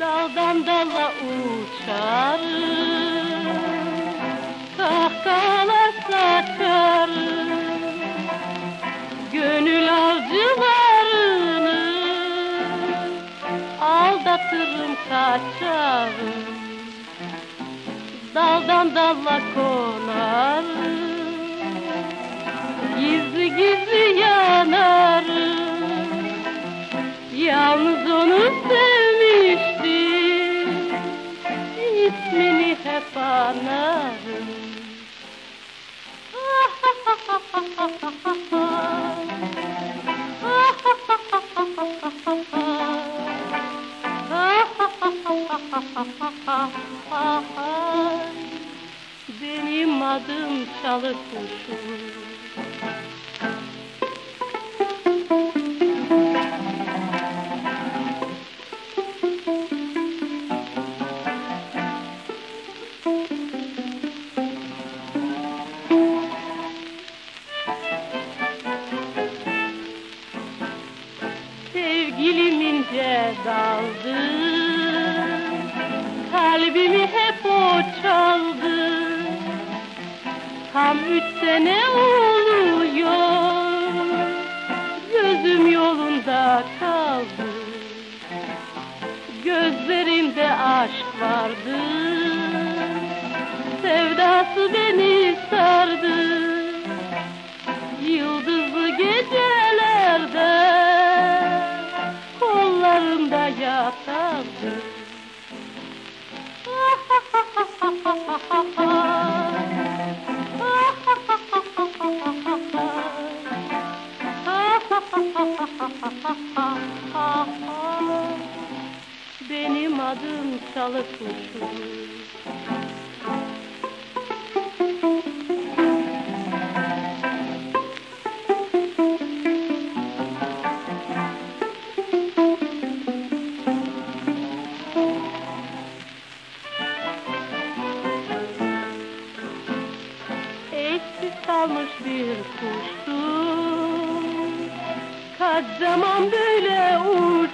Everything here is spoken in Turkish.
Daldan dala uçarım Kahkahalar saçarım Gönül avcılarını Aldatırım kaçarım Daldan dala konarım Gizli gizli yanarım Yalnız onu İsmini hep anarım Benim adım çalı kuşum İnce daldı. Kalbimi hep o çaldı. Tam üç sene oluyor. Gözüm yolunda kaldı. Gözlerinde aşk vardı. Sevdası beni Benim adım çalı kuşum. Eşsiz kalmış bir kuştu Kaç zaman böyle uç